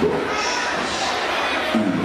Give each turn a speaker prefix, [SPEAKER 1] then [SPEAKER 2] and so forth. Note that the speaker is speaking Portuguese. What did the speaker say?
[SPEAKER 1] dois, um.